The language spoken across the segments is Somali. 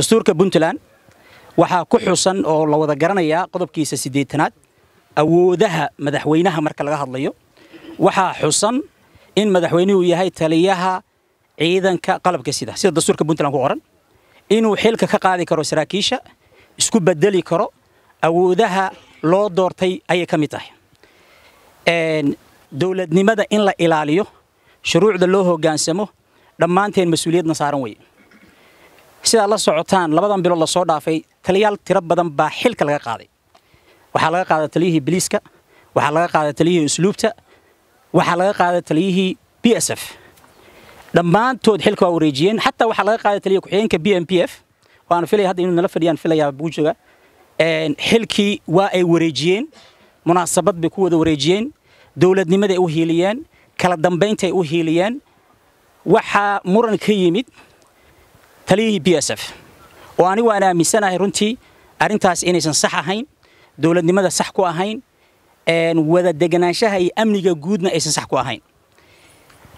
dastuurka puntland waxaa ku xusan oo la wada garanayaa qodobkiisa siddeetanaad awoodaha madaxweynaha marka laga hadlayo. Waxaa xusan in madaxweynuhu yahay taliyaha ciidanka qalabka sida sida dastuurka puntland ku qoran. Inuu xilka ka qaadi karo saraakiisha isku bedeli karo awoodaha loo doortay ayay ka mid tahay. Dowladnimada in la ilaaliyo shuruucda loo hoggaansamo dhammaanteen mas'uuliyadna saaran weye sidaad la socotaan labadan bilood la soo dhaafay taliyaal tiro badan baa xilka laga qaaday. Waxaa laga qaaday taliyihii biliiska waxaa laga qaaday taliyihii usluubta waxaa laga qaaday taliyihii b s f. Dhammaantood xilka waa wareejiyeen xataa waxaa laga qaaday taliya ku-xigeenka b m p f. Waana filaya hadda inuu nala fadhiyaan filayaa buujoga xilkii waa ay wareejiyeen munaasabad bay ku wada wareejiyeen dowladnimaday u hiiliyeen kala dambayntay u hiiliyeen. Waxaa muran ka yimid taliyihii b s f. Oo anigu aan aaminsanahay runtii arrintaas inaysan sax ahayn dowladnimada sax ku ahayn wada deganaanshaha iyo amniga guudna aysan sax ku ahayn.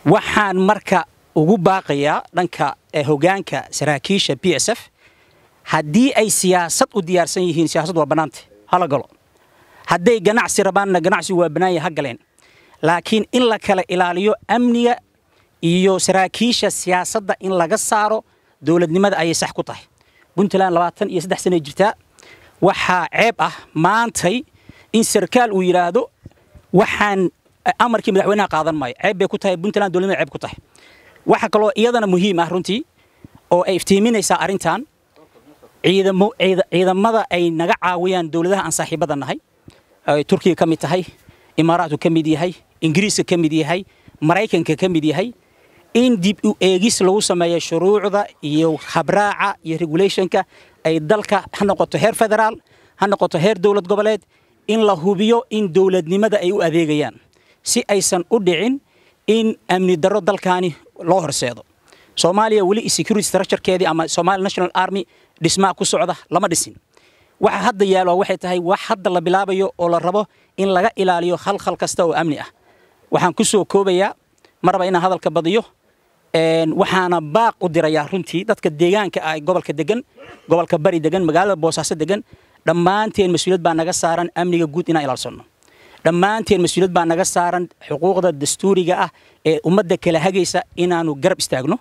Waxaan marka ugu baaqayaa dhanka hoggaanka saraakiisha b s f haddii ay siyaasad u diyaarsan yihiin siyaasad waa bannaanta hala galo. Hadday ganacsi rabaanna ganacsigu waa bannaanya ha galeen. Laakiin in la kala ilaaliyo amniga iyo saraakiisha siyaasadda in laga saaro dowladnimada ayay sax ku tahay. Puntland labaatan iyo saddex sanay jirtaa. Waxaa ceeb ah maantay in sarkaal uu yidhaahdo waxaan amarkii madaxweynaha qaadan maayo. Ceeb bay ku tahay puntland dowladnimada ceeb ku tahay. Waxa kaloo iyadana muhiim ah runtii oo ay iftiiminaysaa arrintan ciidamada ay naga caawiyaan dowladaha aan saaxiibada nahay. Ay turkiga ka mid tahay imaaraadku ka mid yahay ingiriiska ka mid yahay maraykanka ka mid yahay in dib u eegis lagu sameeyo shuruucda iyo habraaca iyo regulationka ay dalka ha noqoto heer federaal ha noqoto heer dowlad goboleed in la hubiyo in dowladnimada ay u adeegayaan si aysan u dhicin in amni darro dalkaani loo horseedo. Soomaaliya weli security structurekeedii ama somali national army dhismaa ku socda lama dhisin. Waxa hadda yaalo waxay tahay wax hadda la bilaabayo oo la rabo in laga ilaaliyo khalkhal kasta oo amni ah. Waxaan ku soo koobayaa ma raba inaan hadalka badiyo waxaana baaq u dirayaa runtii dadka deegaanka ah gobolka degan gobolka bari degan magaalada boosaaso degan dhammaanteen mas'uuliyad baa naga saaran amniga guud inaan ilaalsanno dhammaanteen mas'uuliyad baa naga saaran xuquuqda dastuuriga ah ee ummadda kala hagaysa inaanu garab istaagno.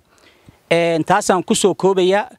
Taasaan ku soo koobayaa